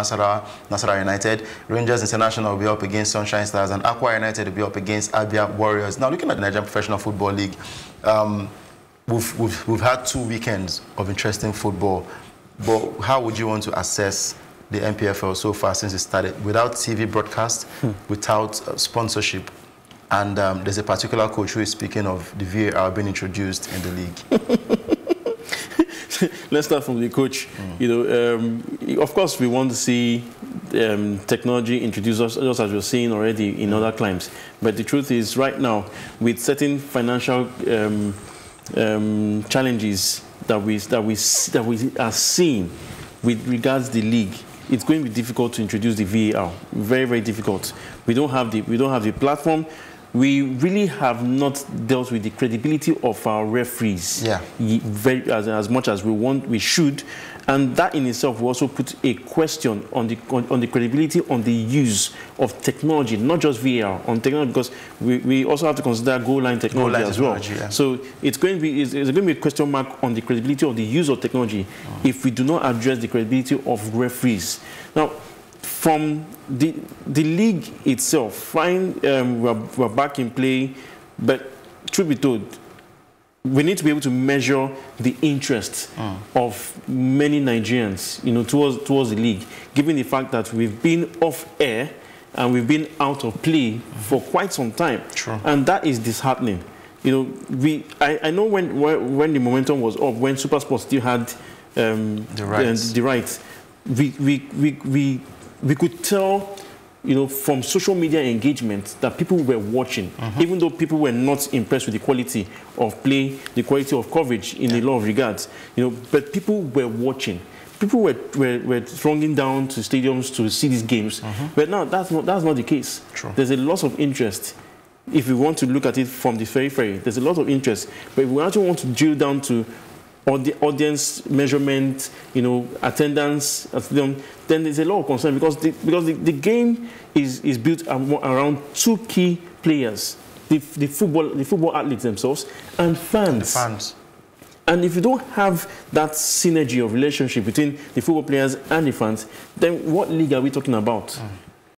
Nasarawa, Nasarawa United. Rangers International will be up against Sunshine Stars, and Akwa United will be up against Abia Warriors. Now, looking at the Nigerian Professional Football League, um, we've, we've, we've had two weekends of interesting football. But how would you want to assess the NPFL so far since it started? Without TV broadcast, hmm. without uh, sponsorship, and um, there's a particular coach who is speaking of the VAR being introduced in the league. let's start from the coach. Mm. You know, um, of course, we want to see um, technology introduced, just as we're seeing already in other climes. But the truth is, right now, with certain financial um, um, challenges that we that we that we are seeing with regards the league, it's going to be difficult to introduce the VAR. Very, very difficult. We don't have the we don't have the platform we really have not dealt with the credibility of our referees yeah. very, as, as much as we want, we should. And that in itself will also put a question on the, on, on, the credibility on the use of technology, not just VR, on technology, because we, we also have to consider goal line technology goal line as technology, well. Yeah. So it's going, to be, it's, it's, going to be a question mark on the credibility of the use of technology oh. if we do not address the credibility of referees. Now, from the, the league itself, fine, um, we're, we're back in play, but truth be told, we need to be able to measure the interest mm. of many Nigerians, you know, towards, towards the league, given the fact that we've been off air and we've been out of play mm. for quite some time. True. And that is disheartening. You know, we, I, I know when, when the momentum was up, when Supersport still had um, the rights, the, the rights we, we, we, we we could tell you know, from social media engagement that people were watching, mm -hmm. even though people were not impressed with the quality of play, the quality of coverage in yeah. a lot of regards, you know, but people were watching. People were, were, were thronging down to stadiums to see these games. Mm -hmm. But now that's not, that's not the case. True. There's a loss of interest. If we want to look at it from the very, very, there's a lot of interest. But if we actually want to drill down to audience measurement, you know, attendance, then there's a lot of concern because the, because the, the game is, is built around two key players, the, the, football, the football athletes themselves and fans. The fans. And if you don't have that synergy of relationship between the football players and the fans, then what league are we talking about? Mm.